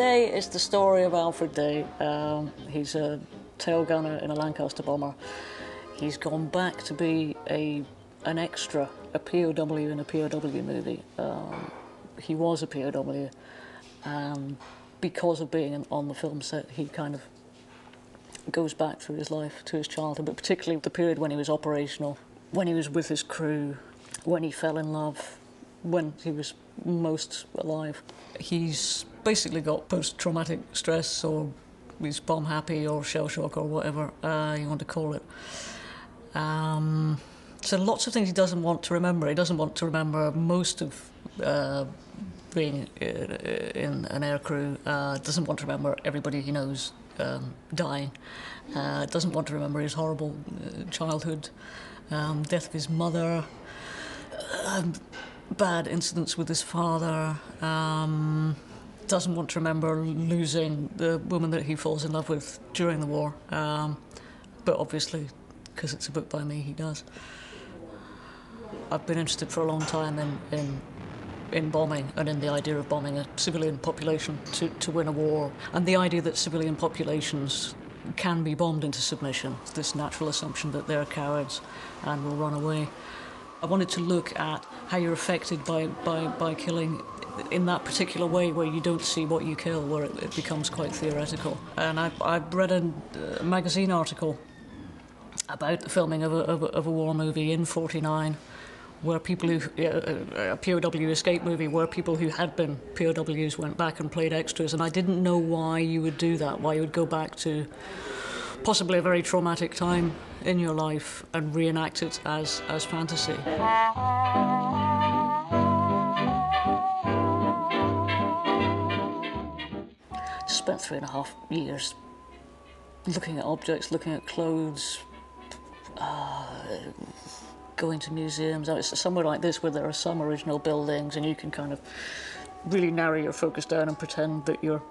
Day is the story of Alfred Day. Um, he's a tail gunner in a Lancaster bomber. He's gone back to be a an extra, a POW in a POW movie. Um, he was a POW, and because of being on the film set, he kind of goes back through his life to his childhood, but particularly the period when he was operational, when he was with his crew, when he fell in love, when he was most alive. He's basically got post traumatic stress, or he's bomb happy, or shell shock, or whatever uh, you want to call it. Um, so lots of things he doesn't want to remember. He doesn't want to remember most of uh, being in an air crew. Uh, doesn't want to remember everybody he knows um, dying. Uh, doesn't want to remember his horrible uh, childhood, um, death of his mother, um, bad incidents with his father. Um, doesn't want to remember losing the woman that he falls in love with during the war. Um, but obviously, because it's a book by me, he does. I've been interested for a long time in, in in bombing and in the idea of bombing a civilian population to, to win a war, and the idea that civilian populations can be bombed into submission, this natural assumption that they're cowards and will run away. I wanted to look at how you're affected by, by, by killing in that particular way where you don't see what you kill, where it, it becomes quite theoretical. And I, I read a, magazine article about the filming of a, of a, of a war movie in 49 where people who a POW escape movie where people who had been POWs went back and played extras, and I didn't know why you would do that. Why you would go back to possibly a very traumatic time in your life and reenact it as as fantasy. Spent three and a half years looking at objects, looking at clothes. Uh, going to museums. It's somewhere like this where there are some original buildings and you can kind of really narrow your focus down and pretend that you're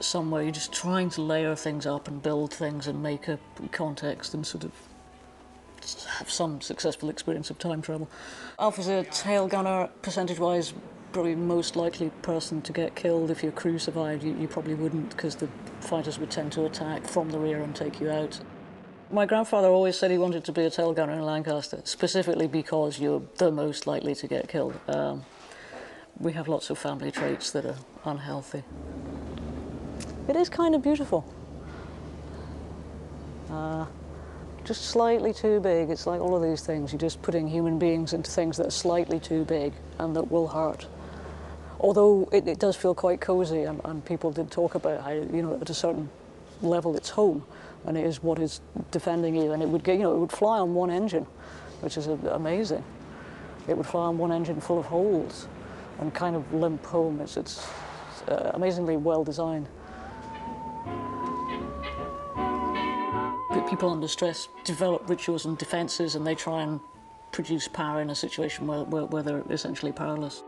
somewhere. You're just trying to layer things up and build things and make a context and sort of have some successful experience of time travel. Alfred's a tail gunner, percentage-wise, probably most likely person to get killed. If your crew survived, you, you probably wouldn't because the fighters would tend to attack from the rear and take you out. My grandfather always said he wanted to be a tail gunner in Lancaster, specifically because you're the most likely to get killed. Um, we have lots of family traits that are unhealthy. It is kind of beautiful. Uh, just slightly too big. It's like all of these things. You're just putting human beings into things that are slightly too big and that will hurt. Although it, it does feel quite cozy, and, and people did talk about how, you know, at a certain level it's home and it is what is defending you. And it would get, you know, it would fly on one engine, which is amazing. It would fly on one engine full of holes and kind of limp home. It's, it's uh, amazingly well designed. People under stress develop rituals and defenses and they try and produce power in a situation where, where, where they're essentially powerless.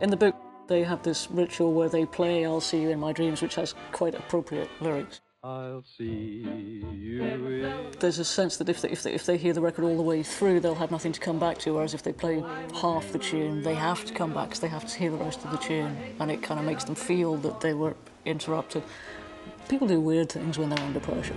In the book, they have this ritual where they play I'll See You in My Dreams, which has quite appropriate lyrics. I'll see you in... There's a sense that if they, if, they, if they hear the record all the way through, they'll have nothing to come back to, whereas if they play half the tune, they have to come back because they have to hear the rest of the tune, and it kind of makes them feel that they were interrupted. People do weird things when they're under pressure.